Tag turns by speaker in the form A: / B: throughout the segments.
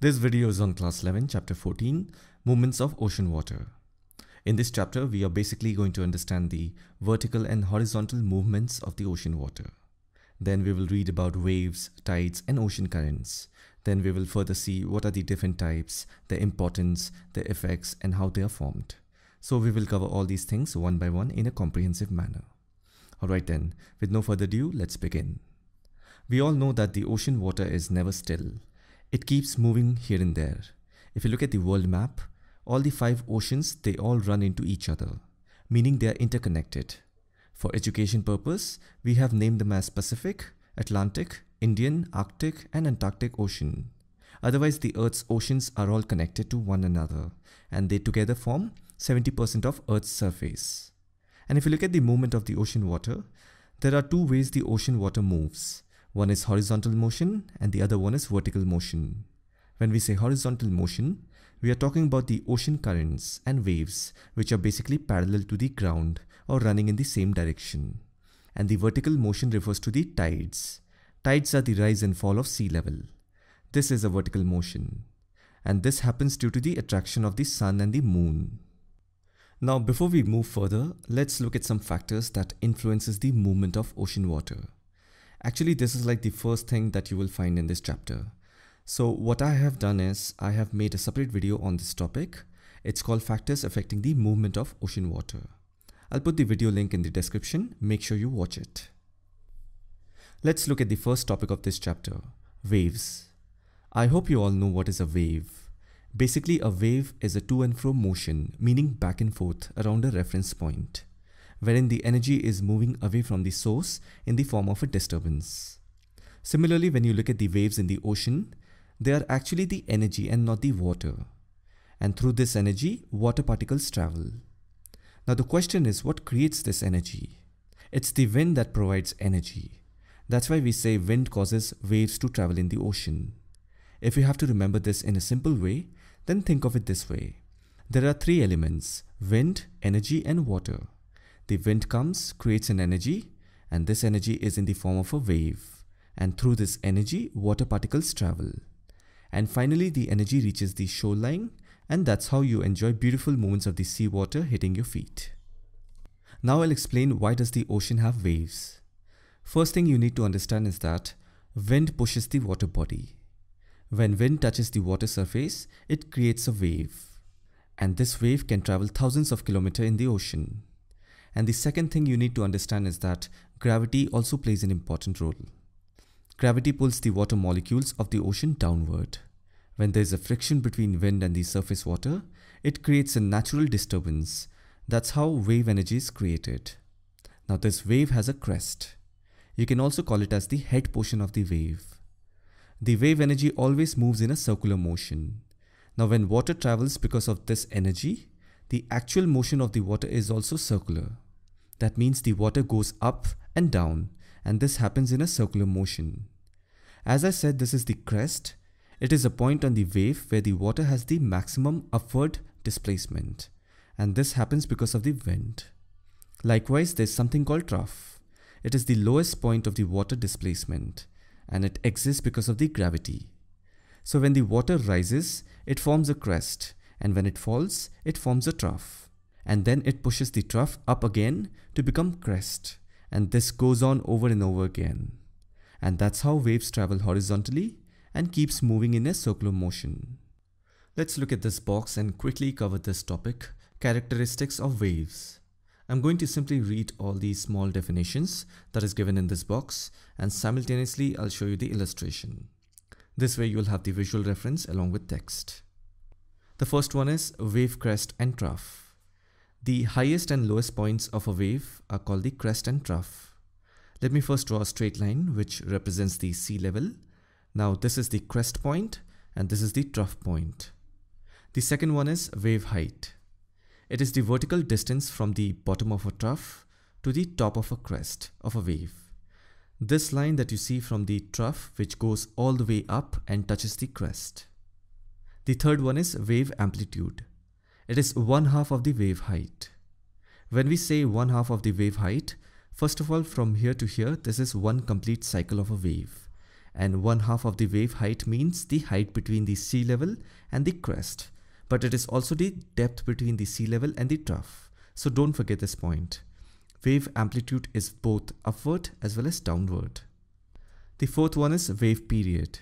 A: This video is on class 11, chapter 14, movements of ocean water. In this chapter, we are basically going to understand the vertical and horizontal movements of the ocean water. Then we will read about waves, tides, and ocean currents. Then we will further see what are the different types, their importance, their effects, and how they are formed. So we will cover all these things one by one in a comprehensive manner. Alright then, with no further ado, let's begin. We all know that the ocean water is never still. It keeps moving here and there. If you look at the world map, all the five oceans, they all run into each other, meaning they are interconnected. For education purpose, we have named them as Pacific, Atlantic, Indian, Arctic and Antarctic Ocean. Otherwise, the Earth's oceans are all connected to one another and they together form 70% of Earth's surface. And if you look at the movement of the ocean water, there are two ways the ocean water moves. One is horizontal motion and the other one is vertical motion. When we say horizontal motion, we are talking about the ocean currents and waves which are basically parallel to the ground or running in the same direction. And the vertical motion refers to the tides. Tides are the rise and fall of sea level. This is a vertical motion. And this happens due to the attraction of the sun and the moon. Now before we move further, let's look at some factors that influences the movement of ocean water. Actually, this is like the first thing that you will find in this chapter. So what I have done is I have made a separate video on this topic. It's called factors affecting the movement of ocean water. I'll put the video link in the description. Make sure you watch it. Let's look at the first topic of this chapter, waves. I hope you all know what is a wave. Basically, a wave is a to and fro motion, meaning back and forth around a reference point, wherein the energy is moving away from the source in the form of a disturbance. Similarly, when you look at the waves in the ocean, they are actually the energy and not the water. And through this energy, water particles travel. Now the question is what creates this energy? It's the wind that provides energy. That's why we say wind causes waves to travel in the ocean. If you have to remember this in a simple way, then think of it this way. There are three elements, wind, energy and water. The wind comes, creates an energy and this energy is in the form of a wave. And through this energy, water particles travel. And finally, the energy reaches the shoreline and that's how you enjoy beautiful moments of the seawater hitting your feet. Now I'll explain why does the ocean have waves. First thing you need to understand is that wind pushes the water body when wind touches the water surface, it creates a wave. And this wave can travel thousands of kilometers in the ocean. And the second thing you need to understand is that gravity also plays an important role. Gravity pulls the water molecules of the ocean downward. When there is a friction between wind and the surface water, it creates a natural disturbance. That's how wave energy is created. Now this wave has a crest. You can also call it as the head portion of the wave. The wave energy always moves in a circular motion. Now when water travels because of this energy, the actual motion of the water is also circular. That means the water goes up and down and this happens in a circular motion. As I said this is the crest. It is a point on the wave where the water has the maximum upward displacement and this happens because of the wind. Likewise there is something called trough. It is the lowest point of the water displacement and it exists because of the gravity. So when the water rises, it forms a crest and when it falls, it forms a trough. And then it pushes the trough up again to become crest and this goes on over and over again. And that's how waves travel horizontally and keeps moving in a circular motion. Let's look at this box and quickly cover this topic, characteristics of waves. I'm going to simply read all these small definitions that is given in this box and simultaneously I'll show you the illustration. This way you'll have the visual reference along with text. The first one is wave crest and trough. The highest and lowest points of a wave are called the crest and trough. Let me first draw a straight line which represents the sea level. Now this is the crest point and this is the trough point. The second one is wave height. It is the vertical distance from the bottom of a trough to the top of a crest of a wave. This line that you see from the trough which goes all the way up and touches the crest. The third one is wave amplitude. It is one half of the wave height. When we say one half of the wave height, first of all from here to here this is one complete cycle of a wave. and one half of the wave height means the height between the sea level and the crest, but it is also the depth between the sea level and the trough. So don't forget this point. Wave amplitude is both upward as well as downward. The fourth one is wave period.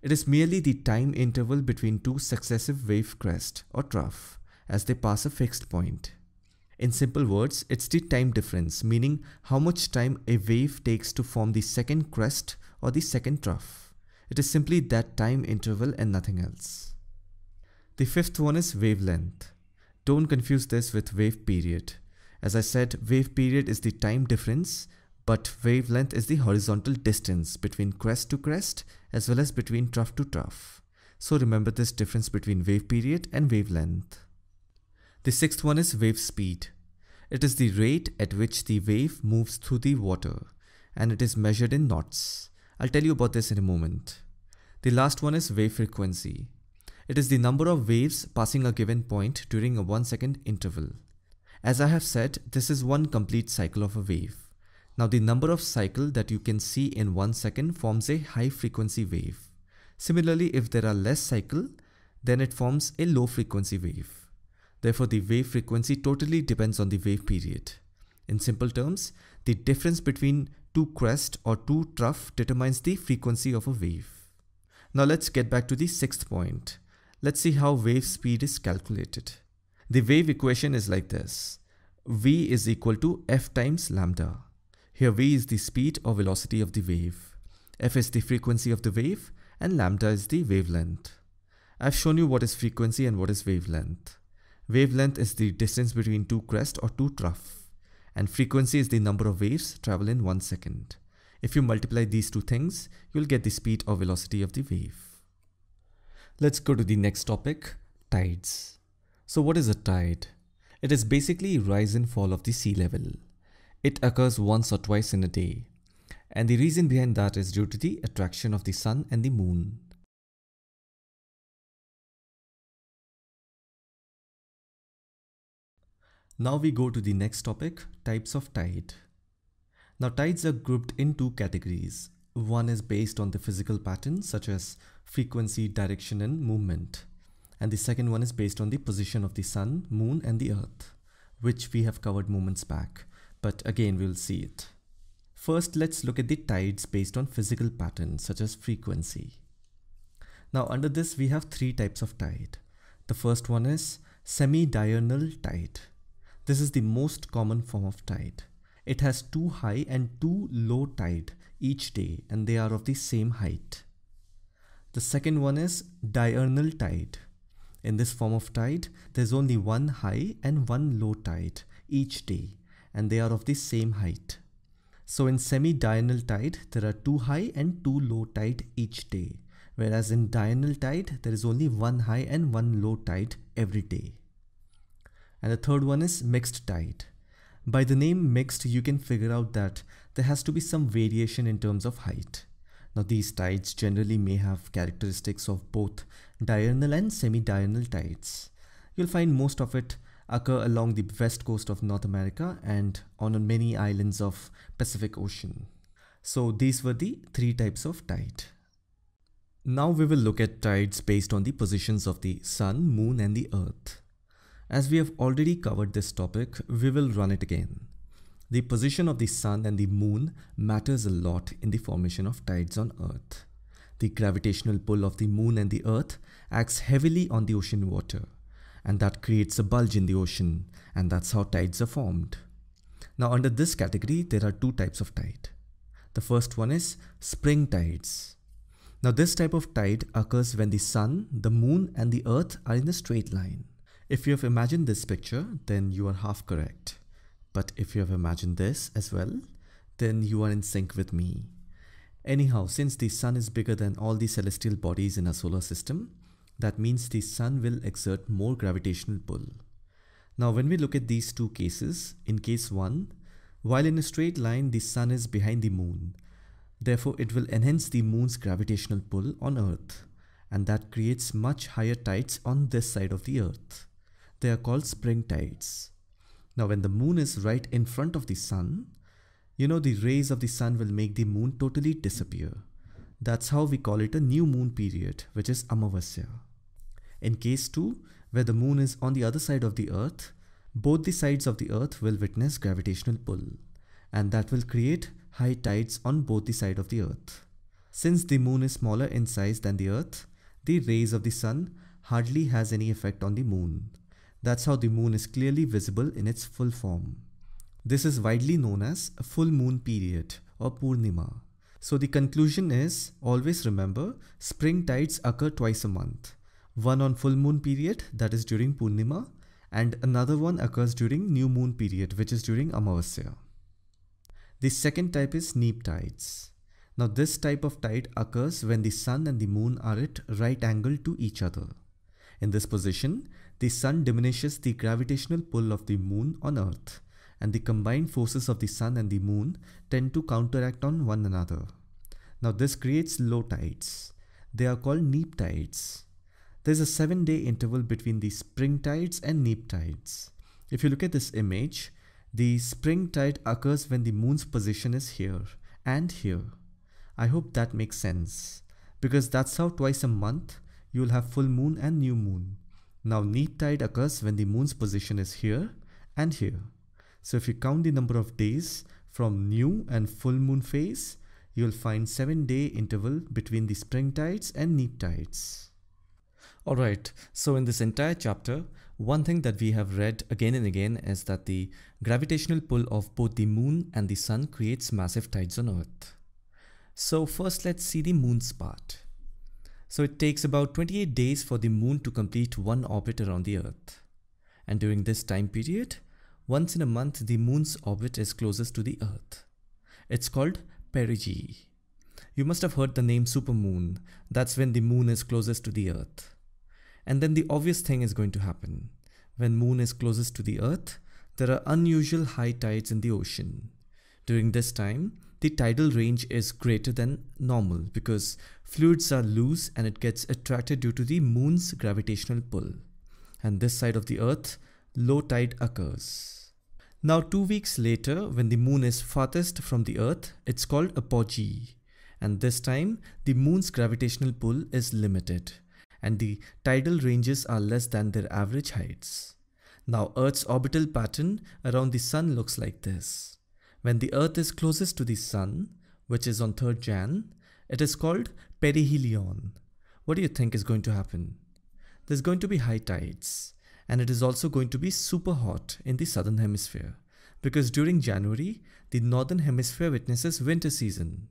A: It is merely the time interval between two successive wave crest or trough as they pass a fixed point. In simple words, it's the time difference, meaning how much time a wave takes to form the second crest or the second trough. It is simply that time interval and nothing else. The fifth one is wavelength. Don't confuse this with wave period. As I said, wave period is the time difference, but wavelength is the horizontal distance between crest to crest as well as between trough to trough. So remember this difference between wave period and wavelength. The sixth one is wave speed. It is the rate at which the wave moves through the water and it is measured in knots. I'll tell you about this in a moment. The last one is wave frequency. It is the number of waves passing a given point during a 1 second interval. As I have said, this is one complete cycle of a wave. Now the number of cycle that you can see in 1 second forms a high frequency wave. Similarly, if there are less cycle, then it forms a low frequency wave. Therefore, the wave frequency totally depends on the wave period. In simple terms, the difference between two crest or two trough determines the frequency of a wave. Now let's get back to the sixth point. Let's see how wave speed is calculated. The wave equation is like this. V is equal to F times lambda. Here V is the speed or velocity of the wave. F is the frequency of the wave and lambda is the wavelength. I've shown you what is frequency and what is wavelength. Wavelength is the distance between two crests or two trough, and frequency is the number of waves travel in one second. If you multiply these two things, you'll get the speed or velocity of the wave. Let's go to the next topic, tides. So what is a tide? It is basically rise and fall of the sea level. It occurs once or twice in a day. And the reason behind that is due to the attraction of the sun and the moon. Now we go to the next topic, types of tide. Now tides are grouped in two categories. One is based on the physical pattern such as frequency, direction and movement. And the second one is based on the position of the sun, moon and the earth, which we have covered moments back, but again we'll see it. First, let's look at the tides based on physical patterns such as frequency. Now under this we have three types of tide. The first one is semi-diurnal tide. This is the most common form of tide. It has two high and two low tide each day and they are of the same height. The second one is diurnal tide. In this form of tide, there's only one high and one low tide each day and they are of the same height. So in semi-diurnal tide, there are two high and two low tide each day, whereas in diurnal tide, there is only one high and one low tide every day. And the third one is mixed tide. By the name mixed, you can figure out that there has to be some variation in terms of height. Now these tides generally may have characteristics of both diurnal and semi-diurnal tides. You'll find most of it occur along the west coast of North America and on many islands of Pacific Ocean. So these were the three types of tide. Now we will look at tides based on the positions of the sun, moon and the earth. As we have already covered this topic, we will run it again. The position of the sun and the moon matters a lot in the formation of tides on earth. The gravitational pull of the moon and the earth acts heavily on the ocean water and that creates a bulge in the ocean and that's how tides are formed. Now under this category there are two types of tide. The first one is spring tides. Now this type of tide occurs when the sun, the moon and the earth are in a straight line. If you have imagined this picture, then you are half correct. But if you have imagined this as well, then you are in sync with me. Anyhow, since the sun is bigger than all the celestial bodies in our solar system, that means the sun will exert more gravitational pull. Now, when we look at these two cases, in case 1, while in a straight line, the sun is behind the moon. Therefore, it will enhance the moon's gravitational pull on Earth, and that creates much higher tides on this side of the Earth. They are called spring tides. Now when the moon is right in front of the sun, you know the rays of the sun will make the moon totally disappear. That's how we call it a new moon period, which is Amavasya. In case 2, where the moon is on the other side of the earth, both the sides of the earth will witness gravitational pull, and that will create high tides on both the side of the earth. Since the moon is smaller in size than the earth, the rays of the sun hardly has any effect on the moon. That's how the moon is clearly visible in its full form. This is widely known as a full moon period or Purnima. So the conclusion is always remember spring tides occur twice a month. One on full moon period that is during Purnima and another one occurs during new moon period which is during Amavasya. The second type is neap tides. Now this type of tide occurs when the sun and the moon are at right angle to each other. In this position, the sun diminishes the gravitational pull of the moon on earth and the combined forces of the sun and the moon tend to counteract on one another. Now this creates low tides. They are called neap tides. There's a 7 day interval between the spring tides and neap tides. If you look at this image, the spring tide occurs when the moon's position is here and here. I hope that makes sense because that's how twice a month you'll have full moon and new moon. Now neap tide occurs when the moon's position is here and here. So if you count the number of days from new and full moon phase, you'll find 7 day interval between the spring tides and neap tides. Alright, so in this entire chapter, one thing that we have read again and again is that the gravitational pull of both the moon and the sun creates massive tides on earth. So first let's see the moon's part. So it takes about 28 days for the moon to complete one orbit around the earth. And during this time period, once in a month the moon's orbit is closest to the earth. It's called perigee. You must have heard the name supermoon. That's when the moon is closest to the earth. And then the obvious thing is going to happen. When moon is closest to the earth, there are unusual high tides in the ocean. During this time, the tidal range is greater than normal because fluids are loose and it gets attracted due to the moon's gravitational pull. And this side of the earth, low tide occurs. Now two weeks later, when the moon is farthest from the earth, it's called apogee. And this time, the moon's gravitational pull is limited and the tidal ranges are less than their average heights. Now Earth's orbital pattern around the Sun looks like this. When the Earth is closest to the Sun, which is on 3rd Jan, it is called perihelion. What do you think is going to happen? There's going to be high tides, and it is also going to be super hot in the southern hemisphere because during January, the northern hemisphere witnesses winter season.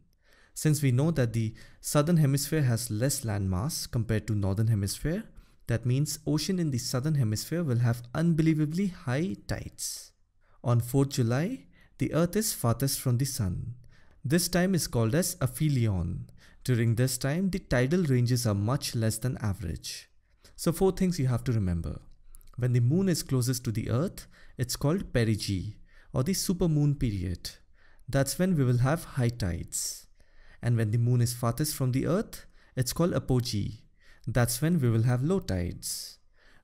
A: Since we know that the southern hemisphere has less landmass compared to northern hemisphere, that means ocean in the southern hemisphere will have unbelievably high tides. On 4th July, the Earth is farthest from the Sun. This time is called as aphelion. During this time, the tidal ranges are much less than average. So four things you have to remember. When the moon is closest to the earth, it's called perigee or the supermoon period. That's when we will have high tides. And when the moon is farthest from the earth, it's called apogee. That's when we will have low tides.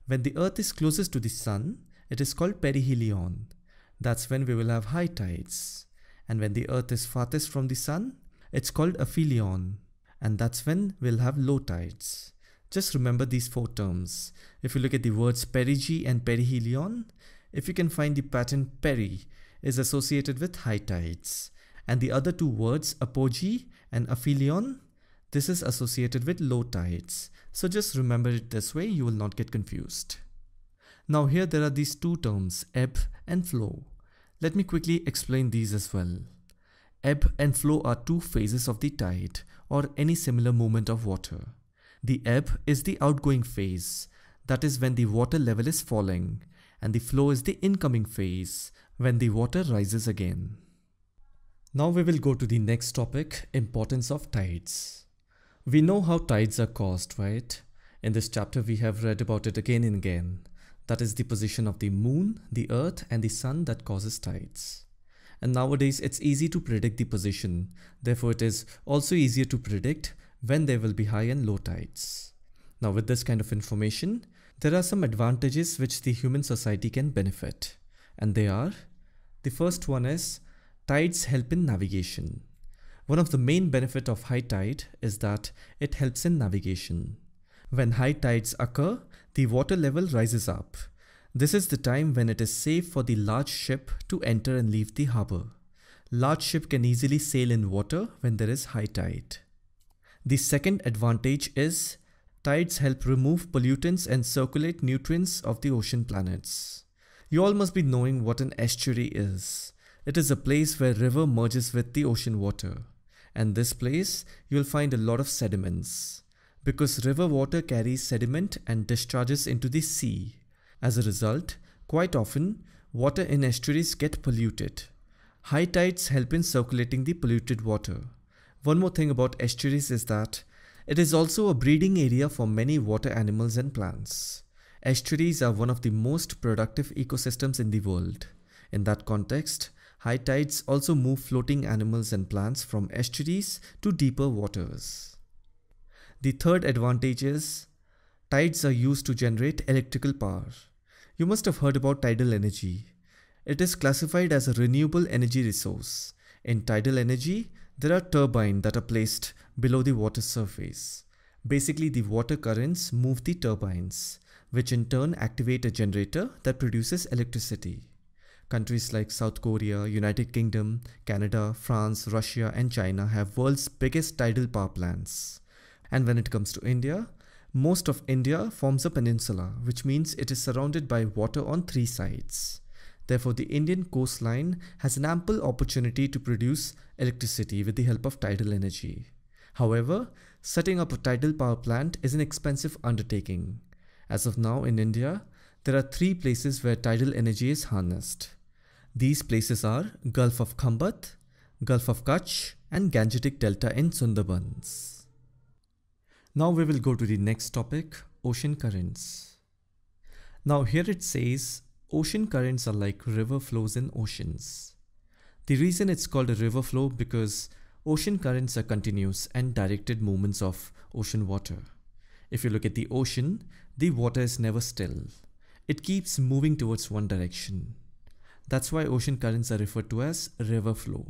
A: When the earth is closest to the sun, it is called perihelion that's when we will have high tides. And when the earth is farthest from the sun, it's called aphelion. And that's when we'll have low tides. Just remember these four terms. If you look at the words perigee and perihelion, if you can find the pattern peri is associated with high tides. And the other two words apogee and aphelion, this is associated with low tides. So just remember it this way, you will not get confused. Now here there are these two terms, ebb and flow. Let me quickly explain these as well. Ebb and flow are two phases of the tide or any similar movement of water. The ebb is the outgoing phase, that is when the water level is falling, and the flow is the incoming phase, when the water rises again. Now we will go to the next topic, importance of tides. We know how tides are caused, right? In this chapter we have read about it again and again. That is the position of the moon, the earth and the sun that causes tides. And nowadays it's easy to predict the position. Therefore it is also easier to predict when there will be high and low tides. Now with this kind of information, there are some advantages which the human society can benefit. And they are, the first one is tides help in navigation. One of the main benefit of high tide is that it helps in navigation. When high tides occur, the water level rises up. This is the time when it is safe for the large ship to enter and leave the harbour. Large ship can easily sail in water when there is high tide. The second advantage is tides help remove pollutants and circulate nutrients of the ocean planets. You all must be knowing what an estuary is. It is a place where river merges with the ocean water. And this place, you'll find a lot of sediments. Because river water carries sediment and discharges into the sea. As a result, quite often, water in estuaries get polluted. High tides help in circulating the polluted water. One more thing about estuaries is that it is also a breeding area for many water animals and plants. Estuaries are one of the most productive ecosystems in the world. In that context, high tides also move floating animals and plants from estuaries to deeper waters. The third advantage is tides are used to generate electrical power. You must have heard about tidal energy. It is classified as a renewable energy resource. In tidal energy, there are turbines that are placed below the water surface. Basically, the water currents move the turbines, which in turn activate a generator that produces electricity. Countries like South Korea, United Kingdom, Canada, France, Russia and China have world's biggest tidal power plants. And when it comes to India, most of India forms a peninsula, which means it is surrounded by water on three sides. Therefore, the Indian coastline has an ample opportunity to produce electricity with the help of tidal energy. However, setting up a tidal power plant is an expensive undertaking. As of now in India, there are three places where tidal energy is harnessed. These places are Gulf of Khambat, Gulf of Kutch and Gangetic Delta in Sundarbans. Now we will go to the next topic, ocean currents. Now here it says Ocean currents are like river flows in oceans. The reason it's called a river flow because ocean currents are continuous and directed movements of ocean water. If you look at the ocean, the water is never still. It keeps moving towards one direction. That's why ocean currents are referred to as river flow.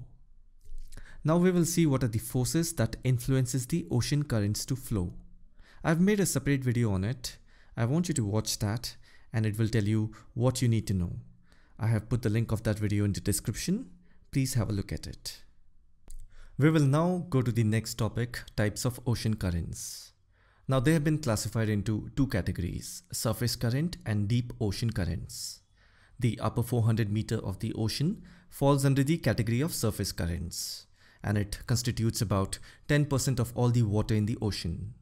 A: Now we will see what are the forces that influences the ocean currents to flow. I've made a separate video on it. I want you to watch that and it will tell you what you need to know. I have put the link of that video in the description. Please have a look at it. We will now go to the next topic, types of ocean currents. Now they have been classified into two categories, surface current and deep ocean currents. The upper 400 meter of the ocean falls under the category of surface currents and it constitutes about 10% of all the water in the ocean.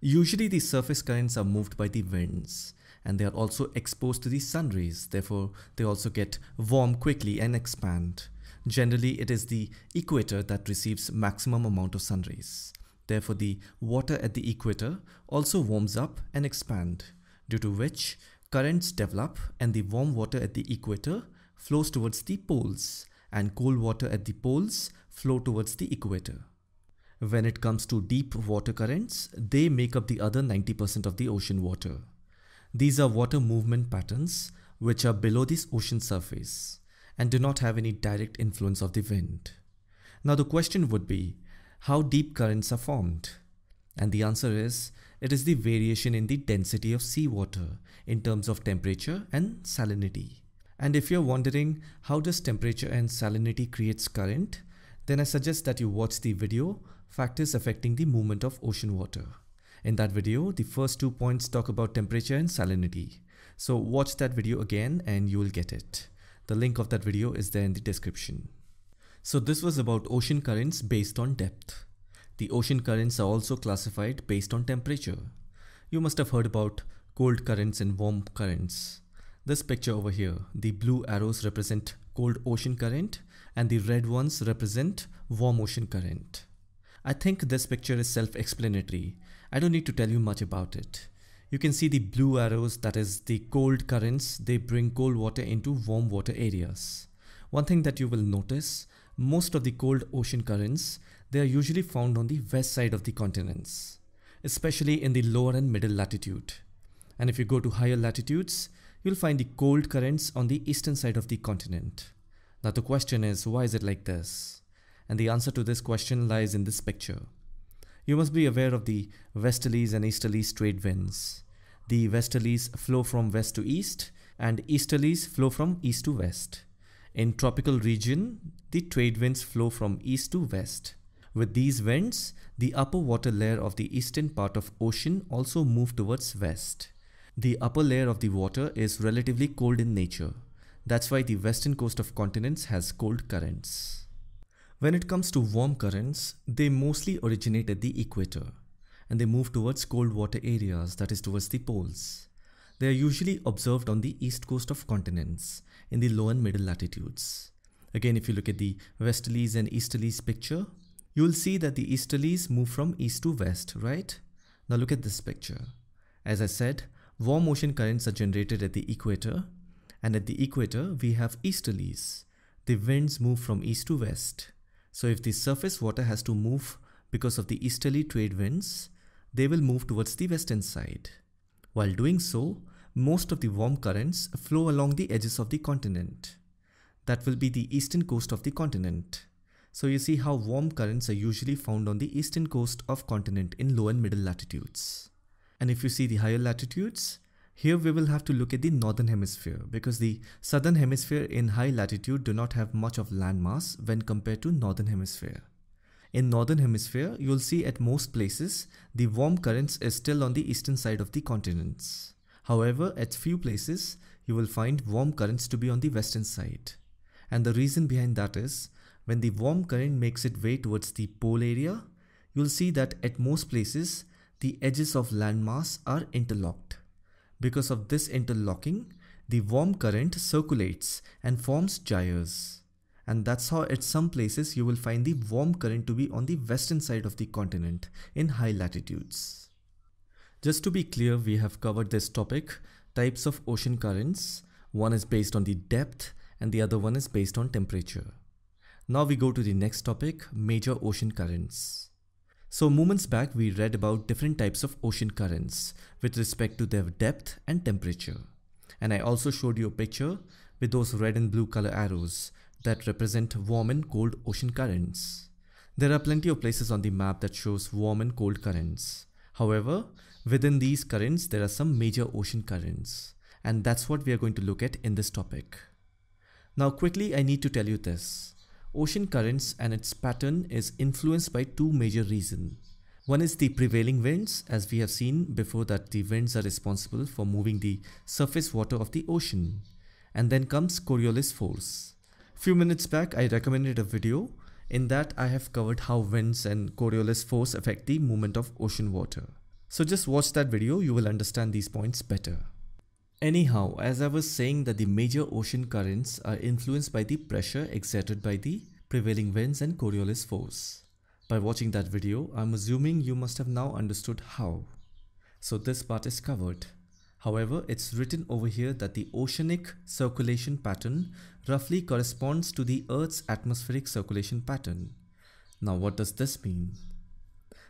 A: Usually the surface currents are moved by the winds and they are also exposed to the sun rays. Therefore, they also get warm quickly and expand. Generally, it is the equator that receives maximum amount of sun rays. Therefore, the water at the equator also warms up and expand, due to which currents develop and the warm water at the equator flows towards the poles and cold water at the poles flow towards the equator. When it comes to deep water currents, they make up the other 90% of the ocean water. These are water movement patterns which are below this ocean surface and do not have any direct influence of the wind. Now the question would be, how deep currents are formed? And the answer is, it is the variation in the density of seawater in terms of temperature and salinity. And if you're wondering how does temperature and salinity creates current, then I suggest that you watch the video Factors Affecting the Movement of Ocean Water. In that video, the first two points talk about temperature and salinity. So watch that video again and you will get it. The link of that video is there in the description. So this was about ocean currents based on depth. The ocean currents are also classified based on temperature. You must have heard about cold currents and warm currents. This picture over here, the blue arrows represent cold ocean current and the red ones represent warm ocean current. I think this picture is self-explanatory I don't need to tell you much about it. You can see the blue arrows that is the cold currents they bring cold water into warm water areas. One thing that you will notice most of the cold ocean currents they are usually found on the west side of the continents especially in the lower and middle latitude. And if you go to higher latitudes you'll find the cold currents on the eastern side of the continent. Now the question is why is it like this? And the answer to this question lies in this picture. You must be aware of the westerlies and easterlies trade winds. The westerlies flow from west to east and easterlies flow from east to west. In tropical region, the trade winds flow from east to west. With these winds, the upper water layer of the eastern part of ocean also move towards west. The upper layer of the water is relatively cold in nature. That's why the western coast of continents has cold currents. When it comes to warm currents, they mostly originate at the equator and they move towards cold water areas that is towards the poles. They are usually observed on the east coast of continents in the low and middle latitudes. Again, if you look at the westerlies and easterlies picture, you will see that the easterlies move from east to west, right? Now look at this picture. As I said, warm ocean currents are generated at the equator and at the equator we have easterlies. The winds move from east to west. So if the surface water has to move because of the easterly trade winds, they will move towards the western side. While doing so, most of the warm currents flow along the edges of the continent. That will be the eastern coast of the continent. So you see how warm currents are usually found on the eastern coast of continent in low and middle latitudes. And if you see the higher latitudes, here we will have to look at the northern hemisphere because the southern hemisphere in high latitude do not have much of landmass when compared to northern hemisphere. In northern hemisphere, you'll see at most places the warm currents is still on the eastern side of the continents. However, at few places, you will find warm currents to be on the western side. And the reason behind that is when the warm current makes its way towards the pole area, you'll see that at most places, the edges of landmass are interlocked. Because of this interlocking, the warm current circulates and forms gyres. And that's how at some places you will find the warm current to be on the western side of the continent in high latitudes. Just to be clear, we have covered this topic, types of ocean currents. One is based on the depth and the other one is based on temperature. Now we go to the next topic, major ocean currents. So moments back we read about different types of ocean currents with respect to their depth and temperature. And I also showed you a picture with those red and blue color arrows that represent warm and cold ocean currents. There are plenty of places on the map that shows warm and cold currents. However, within these currents there are some major ocean currents and that's what we are going to look at in this topic. Now quickly I need to tell you this. Ocean currents and its pattern is influenced by two major reasons. One is the prevailing winds, as we have seen before that the winds are responsible for moving the surface water of the ocean. And then comes Coriolis force. Few minutes back I recommended a video in that I have covered how winds and Coriolis force affect the movement of ocean water. So just watch that video, you will understand these points better. Anyhow, as I was saying that the major ocean currents are influenced by the pressure exerted by the prevailing winds and Coriolis force. By watching that video, I'm assuming you must have now understood how. So this part is covered. However, it's written over here that the oceanic circulation pattern roughly corresponds to the Earth's atmospheric circulation pattern. Now what does this mean?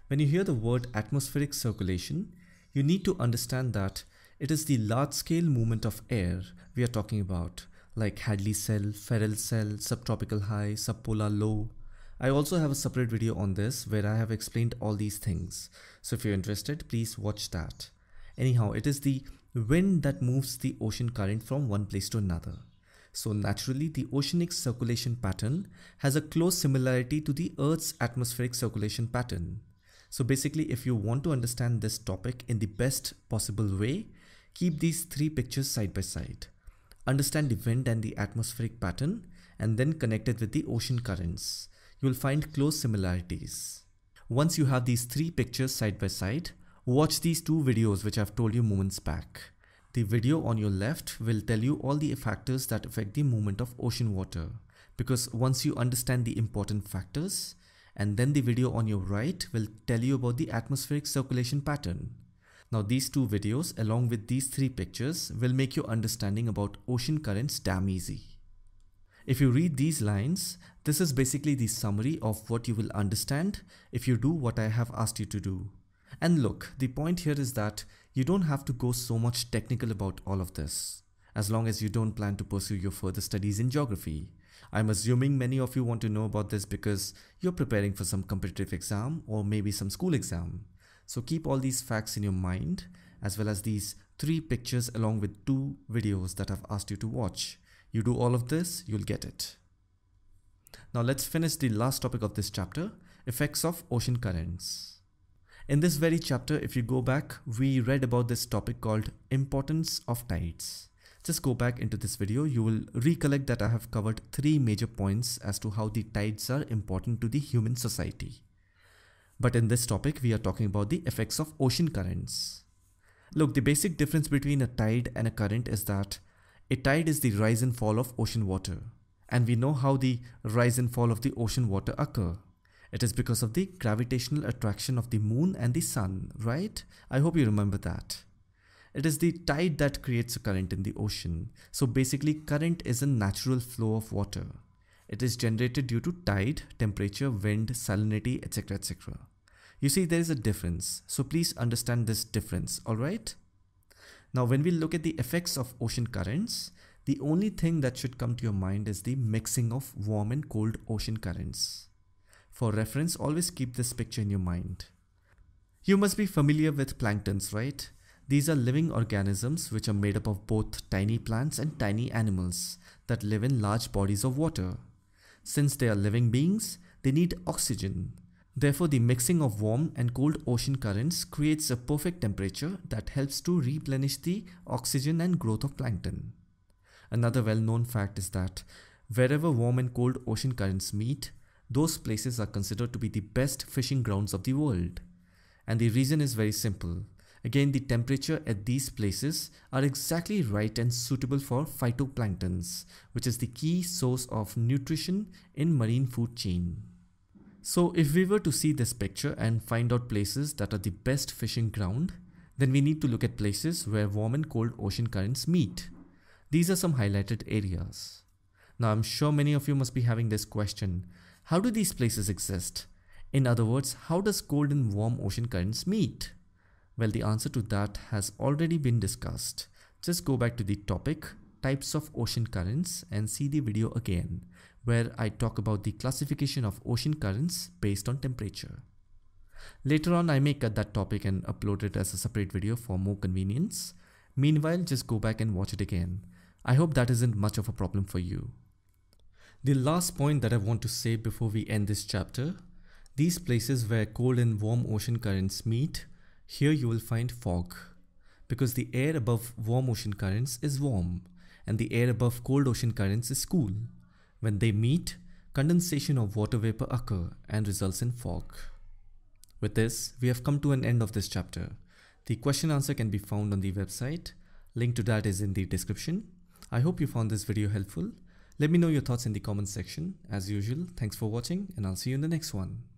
A: When you hear the word atmospheric circulation, you need to understand that it is the large-scale movement of air we are talking about, like Hadley cell, Ferrel cell, subtropical high, subpolar low. I also have a separate video on this where I have explained all these things. So if you're interested, please watch that. Anyhow, it is the wind that moves the ocean current from one place to another. So naturally, the oceanic circulation pattern has a close similarity to the Earth's atmospheric circulation pattern. So basically, if you want to understand this topic in the best possible way, Keep these three pictures side by side. Understand the wind and the atmospheric pattern and then connect it with the ocean currents. You will find close similarities. Once you have these three pictures side by side, watch these two videos which I've told you moments back. The video on your left will tell you all the factors that affect the movement of ocean water. Because once you understand the important factors, and then the video on your right will tell you about the atmospheric circulation pattern. Now these two videos along with these three pictures will make your understanding about ocean currents damn easy. If you read these lines, this is basically the summary of what you will understand if you do what I have asked you to do. And look, the point here is that you don't have to go so much technical about all of this, as long as you don't plan to pursue your further studies in geography. I'm assuming many of you want to know about this because you're preparing for some competitive exam or maybe some school exam. So keep all these facts in your mind as well as these three pictures along with two videos that I've asked you to watch. You do all of this, you'll get it. Now let's finish the last topic of this chapter, effects of ocean currents. In this very chapter, if you go back, we read about this topic called importance of tides. Just go back into this video, you will recollect that I have covered three major points as to how the tides are important to the human society. But in this topic, we are talking about the effects of ocean currents. Look, the basic difference between a tide and a current is that a tide is the rise and fall of ocean water. And we know how the rise and fall of the ocean water occur. It is because of the gravitational attraction of the moon and the sun, right? I hope you remember that. It is the tide that creates a current in the ocean. So basically current is a natural flow of water. It is generated due to tide, temperature, wind, salinity, etc. etc. You see there is a difference. So please understand this difference, alright? Now when we look at the effects of ocean currents, the only thing that should come to your mind is the mixing of warm and cold ocean currents. For reference, always keep this picture in your mind. You must be familiar with planktons, right? These are living organisms which are made up of both tiny plants and tiny animals that live in large bodies of water. Since they are living beings, they need oxygen. Therefore, the mixing of warm and cold ocean currents creates a perfect temperature that helps to replenish the oxygen and growth of plankton. Another well-known fact is that wherever warm and cold ocean currents meet, those places are considered to be the best fishing grounds of the world. And the reason is very simple. Again, the temperature at these places are exactly right and suitable for phytoplanktons, which is the key source of nutrition in marine food chain. So if we were to see this picture and find out places that are the best fishing ground, then we need to look at places where warm and cold ocean currents meet. These are some highlighted areas. Now I'm sure many of you must be having this question. How do these places exist? In other words, how does cold and warm ocean currents meet? Well, the answer to that has already been discussed. Just go back to the topic, types of ocean currents and see the video again, where I talk about the classification of ocean currents based on temperature. Later on, I may cut that topic and upload it as a separate video for more convenience. Meanwhile, just go back and watch it again. I hope that isn't much of a problem for you. The last point that I want to say before we end this chapter, these places where cold and warm ocean currents meet here you will find fog because the air above warm ocean currents is warm and the air above cold ocean currents is cool. When they meet, condensation of water vapor occur and results in fog. With this, we have come to an end of this chapter. The question answer can be found on the website. Link to that is in the description. I hope you found this video helpful. Let me know your thoughts in the comments section. As usual, thanks for watching and I'll see you in the next one.